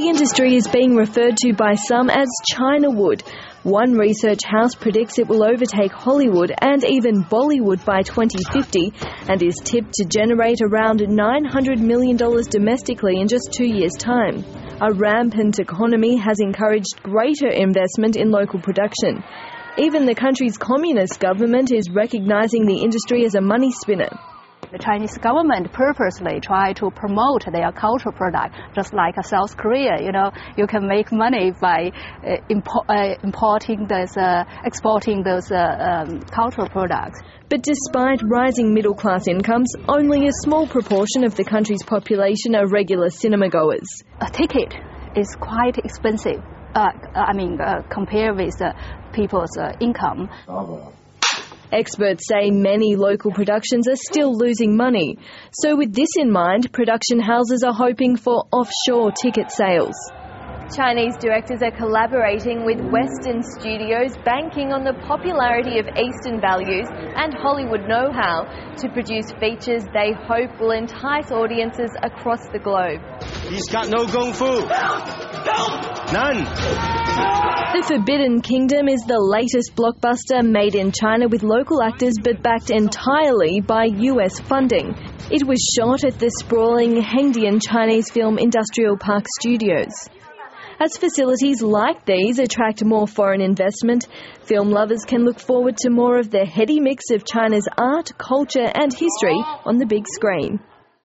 The industry is being referred to by some as China wood. One research house predicts it will overtake Hollywood and even Bollywood by 2050 and is tipped to generate around $900 million domestically in just two years' time. A rampant economy has encouraged greater investment in local production. Even the country's communist government is recognizing the industry as a money spinner. The Chinese government purposely try to promote their cultural product, just like South Korea. You know, you can make money by uh, impo- uh, importing those, uh, exporting those uh, um, cultural products. But despite rising middle class incomes, only a small proportion of the country's population are regular cinema goers. A ticket is quite expensive. Uh, I mean, uh, compared with people's income. Experts say many local productions are still losing money. So, with this in mind, production houses are hoping for offshore ticket sales. Chinese directors are collaborating with Western studios, banking on the popularity of Eastern values and Hollywood know how to produce features they hope will entice audiences across the globe. He's got no kung fu. None. The Forbidden Kingdom is the latest blockbuster made in China with local actors but backed entirely by US funding. It was shot at the sprawling Hengdian Chinese Film Industrial Park Studios. As facilities like these attract more foreign investment, film lovers can look forward to more of the heady mix of China's art, culture, and history on the big screen.